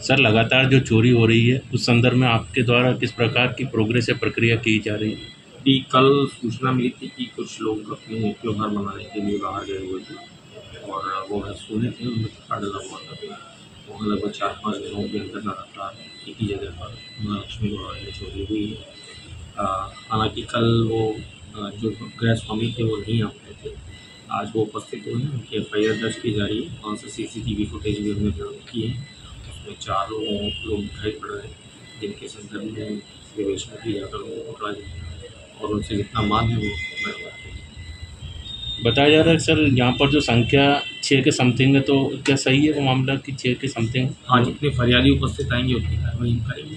Sir, लगातार जो चोरी हो रही है, उस संदर्भ में आपके द्वारा किस प्रकार की प्रोग्रेस या प्रक्रिया की जा रही है? कि कल सूचना मिली थी कि कुछ लोग अपने त्यौहार मनाने के लिए बाहर गए हुए थे और वो है सोने थे उनमें डला हुआ था। वहाँ लगभग चार पाँच दिनों के अंदर लगातार एक ही जगह पर माँ लक्ष्मी गौड़ा में चोरी हुई। है हालाँकि कल वो जो गृह स्वामी थे, वो नहीं आ पाए थे। आज वो उपस्थित हुए हैं, उनकी एफ़ आई आर दर्ज की जा रही है। वहाँ से C C T V footage भी हमने प्राप्त की है। उसमें चार लोग दिखाई पड़ रहे हैं। जिनके संदर्भ में विवेचना की जाकर उनको पकड़ा जाए और उनसे जितना मान है वो बताया जा रहा है सर यहाँ पर जो संख्या छः के समथिंग है तो क्या सही है वो मामला कि छः के समथिंग? हाँ जितने फरियादी उपस्थित आएँगे उतनी कार्रवाई हम करेंगे।